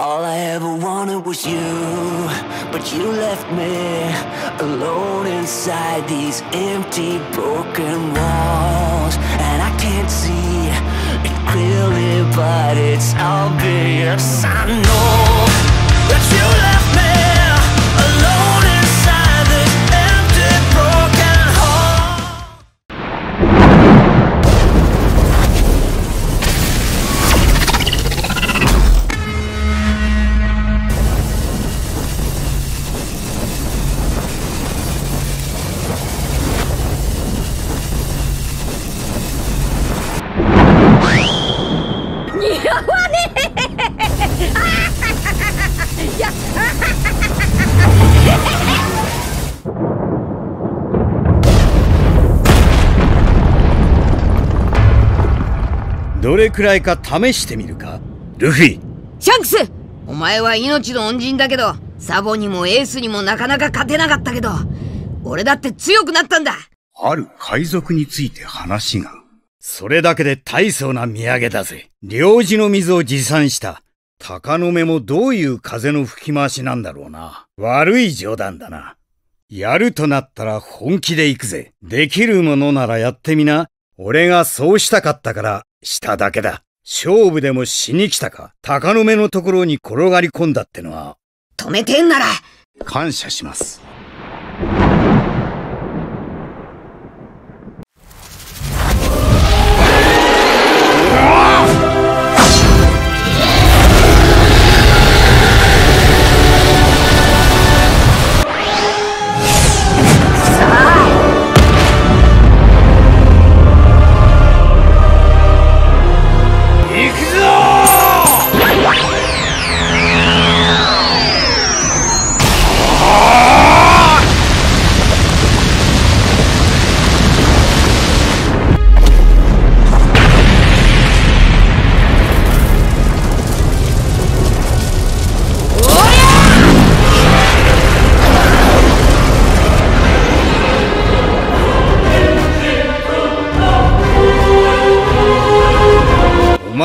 All I ever wanted was you, but you left me alone inside these empty, broken walls. And I can't see it clearly, but it's obvious. I know どれくらいか試してみるかルフィシャンクスお前は命の恩人だけど、サボにもエースにもなかなか勝てなかったけど、俺だって強くなったんだある海賊について話が。それだけで大層な土産だぜ。領事の水を持参した。鷹の目もどういう風の吹き回しなんだろうな。悪い冗談だな。やるとなったら本気で行くぜ。できるものならやってみな。俺がそうしたかったからしただけだ。勝負でもしに来たか。鷹の目のところに転がり込んだってのは止めてんなら感謝します。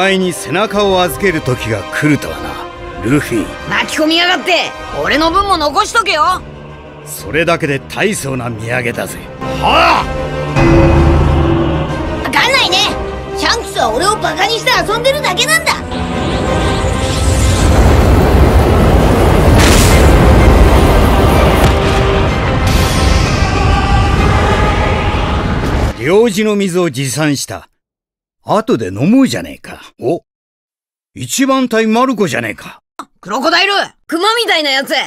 前に背中を預ける時が来るとはな、ルフィ。巻き込みやがって俺の分も残しとけよそれだけで大層な土産だぜ。わかんないねシャンクスは俺をバカにして遊んでるだけなんだ領事の水を持参した。後で飲もうじゃねえか。お。一番隊マルコじゃねえか。クロコダイル。クマみたいなやつ。だっ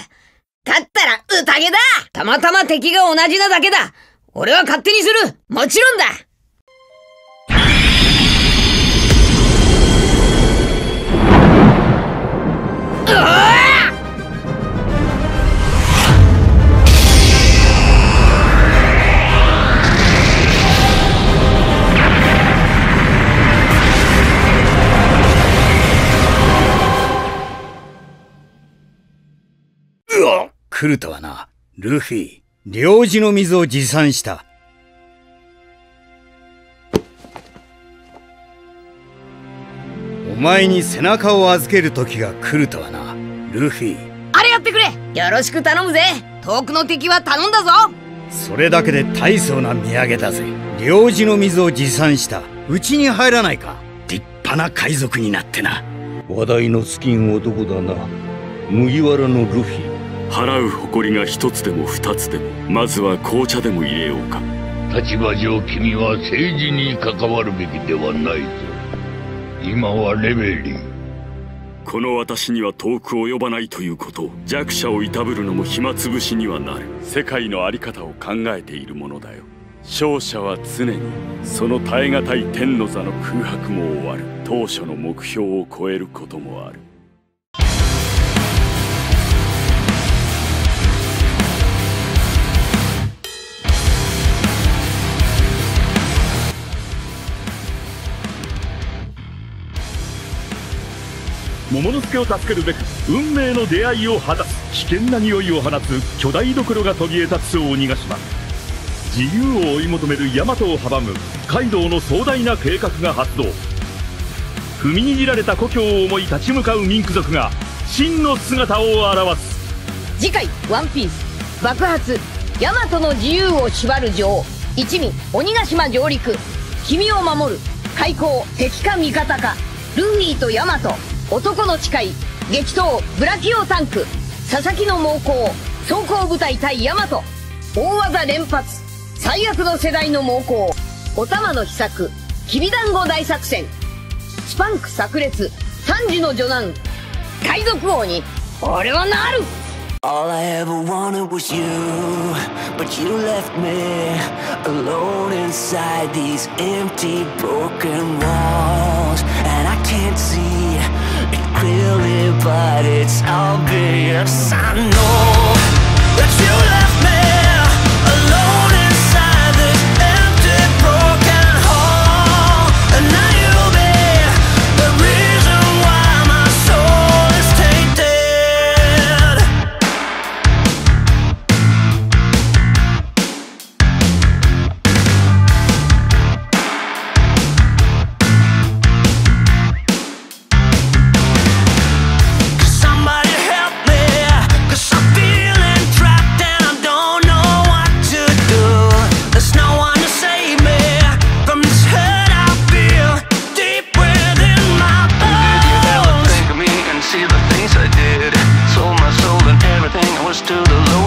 たら宴だ。たまたま敵が同じなだけだ。俺は勝手にする。もちろんだ。うわわ来るとはな、ルフィ。領事の水を持参した。お前に背中を預ける時が来るとはな、ルフィ。あれやってくれよろしく頼むぜ遠くの敵は頼んだぞそれだけで大層な土産だぜ。領事の水を持参した。うちに入らないか。立派な海賊になってな。話題のスキン男だな麦わらのルフィ払う誇りが一つでも二つでもまずは紅茶でも入れようか。立場上君は政治に関わるべきではないぞ。今はレベリー。この私には遠く及ばないということを弱者をいたぶるのも暇つぶしにはなる。世界の在り方を考えているものだよ。勝者は常にその耐え難い天の座の空白も終わる。当初の目標を超えることもある桃之助を助けるべく運命の出会いを果たす危険な匂いを放つ巨大ドクロが途切れ立つ鬼ヶ島自由を追い求めるヤマトを阻むカイドウの壮大な計画が発動。踏みにじられた故郷を思い立ち向かうミンク族が真の姿を現す。次回「ワンピース爆発ヤマトの自由を縛る女王一味鬼ヶ島上陸。君を守る開口敵か味方か。ルフィとヤマト。男の誓い激闘ブラキオタンク佐々木の猛攻走行部隊対ヤマト大技連発最悪の世代の猛攻お玉の秘策きびだんご大作戦スパンク炸裂三時の女難海賊王に俺はなる All I ever wanted was you, but you left me alone inside these empty, broken walls. And I can't see it but it's obvious. I know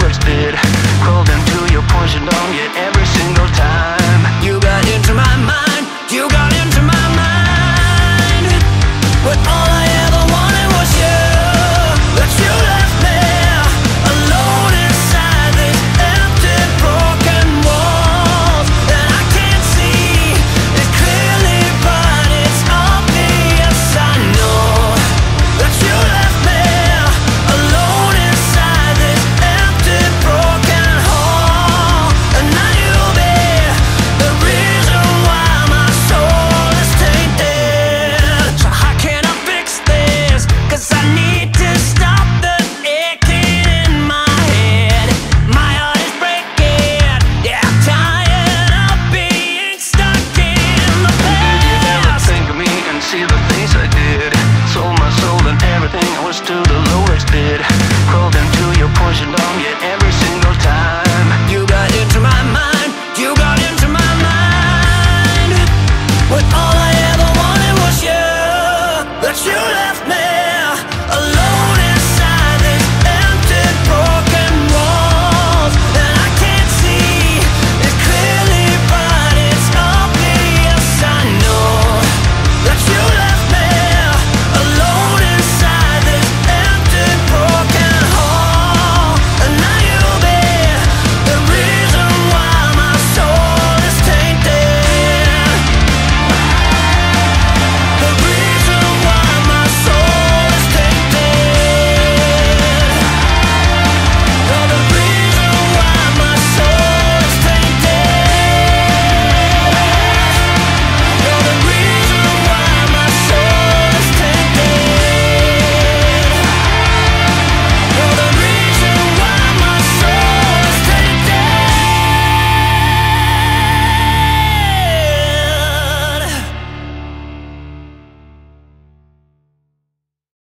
works bid Crawl down your poison, don't get every single time. You got into my mind.